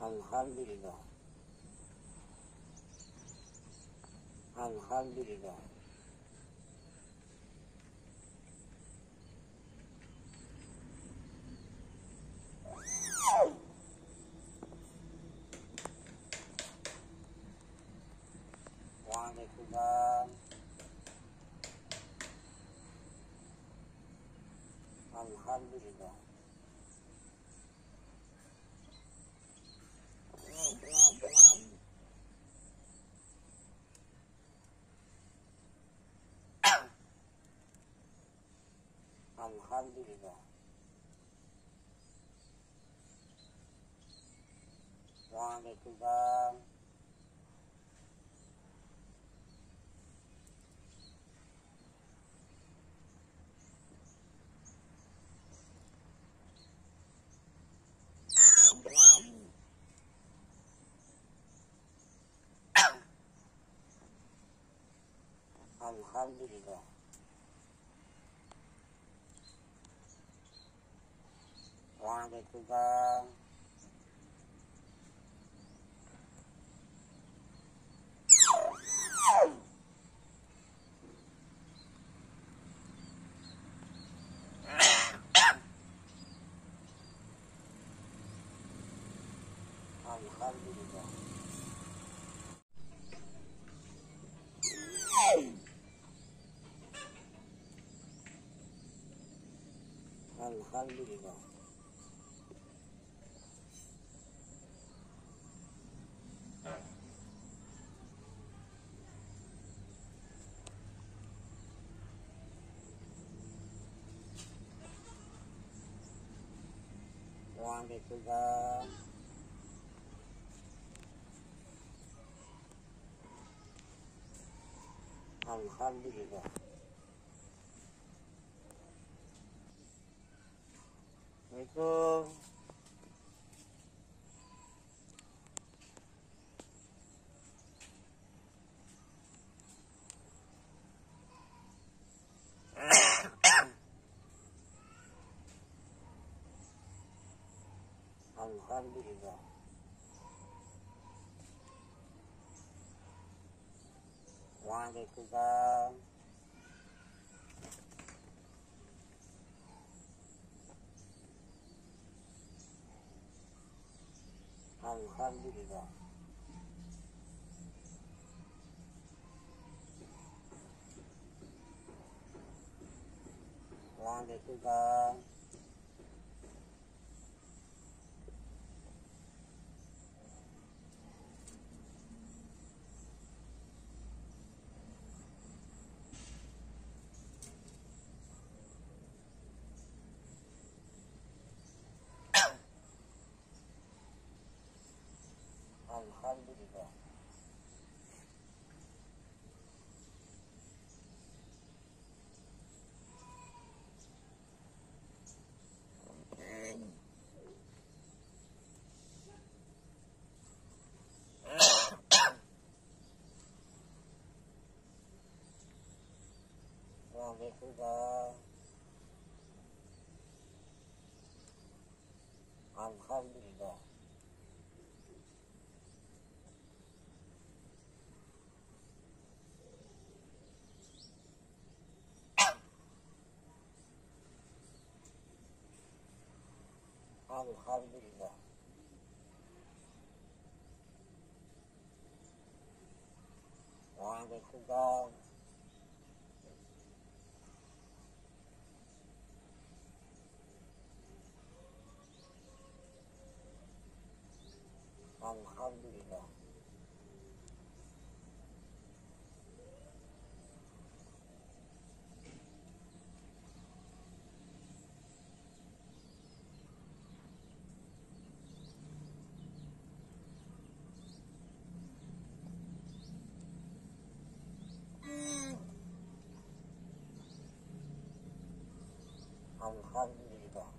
Alhamdulillah. Alhamdulillah. Waalaikumsalam. Alhamdulillah. Alhamdulillah. Waalaikumsalam. Alhamdulillah. wah gitu bang Alhamdulillah. Alhamdulillah. one itu kan juga, Assalamualaikum Alhamdulillah. Waalaikumsalam. Alhamdulillah. Waalaikumsalam. 한 사람들이가 그가 안 사람들이가? العام الخاص بالإذاعة وعن الحمد لله 好好的吧